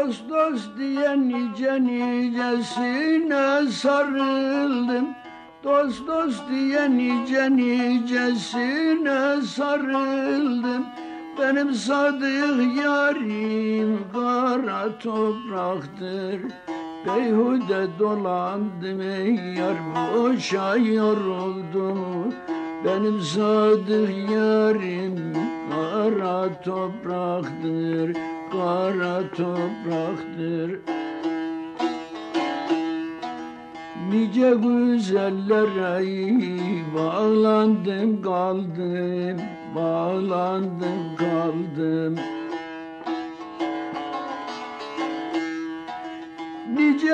dost dost diye nice nicesine sarıldım. Dost dost diye nice nicesine sarıldım. Benim sadık yarim kara topraktır. Beyhude dolandım ey yar boşa yoruldum. Benim sadık yarim kara topraktır Kara topraktır. Nice güzellere bağlandım kaldım Bağlandım kaldım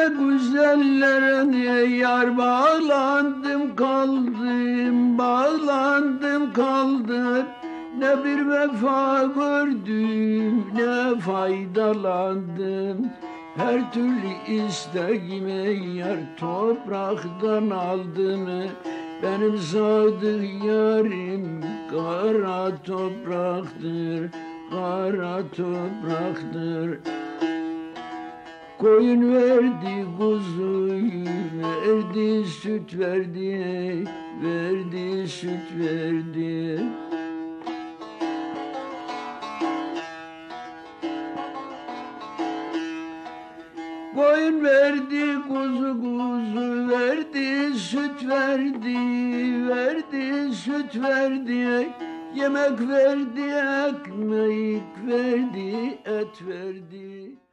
Güzellere yar bağlandım kaldım Bağlandım kaldım. Ne bir vefa gördüm ne faydalandım. Her türlü isteğimi yar topraktan aldım. Benim sadık yarim kara topraktır Kara topraktır Koyun verdi kuzuyu verdi süt verdi Verdi süt verdi Koyun verdi, kuzu kuzu verdi, süt verdi, verdi, süt verdi. Yemek verdi, ekmek verdi, et verdi.